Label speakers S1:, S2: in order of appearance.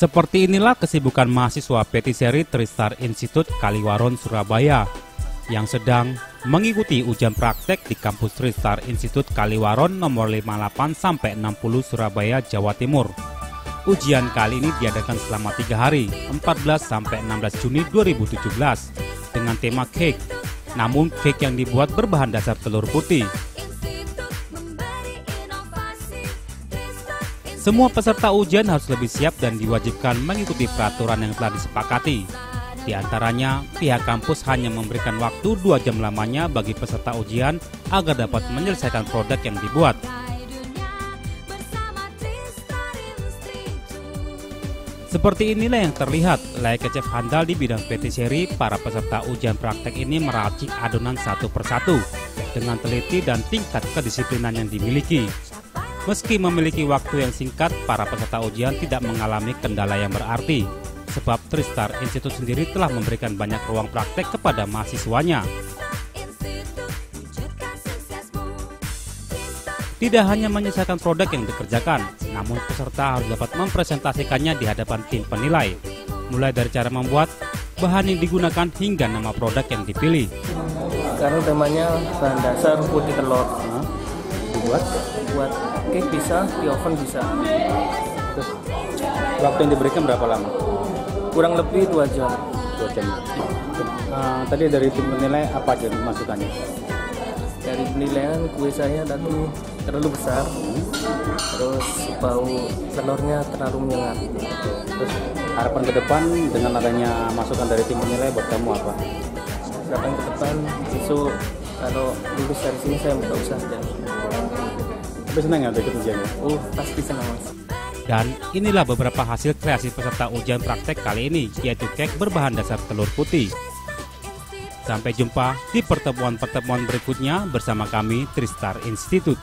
S1: Seperti inilah kesibukan mahasiswa petiseri Tristar Institute Kaliwaron, Surabaya yang sedang mengikuti ujian praktek di kampus Tristar Institute Kaliwaron nomor 58 sampai 60 Surabaya, Jawa Timur. Ujian kali ini diadakan selama tiga hari, 14 sampai 16 Juni 2017, dengan tema cake. Namun cake yang dibuat berbahan dasar telur putih. Semua peserta ujian harus lebih siap dan diwajibkan mengikuti peraturan yang telah disepakati. Di antaranya, pihak kampus hanya memberikan waktu dua jam lamanya bagi peserta ujian agar dapat menyelesaikan produk yang dibuat. Seperti inilah yang terlihat, layaknya chef handal di bidang petisserie, para peserta ujian praktek ini meracik adonan satu persatu dengan teliti dan tingkat kedisiplinan yang dimiliki. Meski memiliki waktu yang singkat, para peserta ujian tidak mengalami kendala yang berarti, sebab Tristar Institute sendiri telah memberikan banyak ruang praktek kepada mahasiswanya. Tidak hanya menyelesaikan produk yang dikerjakan, namun peserta harus dapat mempresentasikannya di hadapan tim penilai, mulai dari cara membuat, bahan yang digunakan hingga nama produk yang dipilih.
S2: Karena temanya bahan dasar putih telur.
S1: Dibuat
S2: Buat cake bisa, di oven bisa.
S1: Terus waktu yang diberikan berapa lama?
S2: Kurang lebih dua jam.
S1: Dua jam. Nah, tadi dari tim penilai apa aja masukannya?
S2: Dari penilaian kue saya tadi terlalu besar, terus bau telurnya terlalu menyengat.
S1: Terus harapan ke depan dengan adanya masukan dari tim penilai buat kamu apa?
S2: Harapan ke depan besok kalau lulus dari sini saya buka usaha dan
S1: Tapi senang ya ikut ujiannya?
S2: oh pasti senang mas.
S1: Dan inilah beberapa hasil kreasi peserta ujian praktek kali ini, yaitu cake berbahan dasar telur putih. Sampai jumpa di pertemuan-pertemuan berikutnya bersama kami Tristar Institute.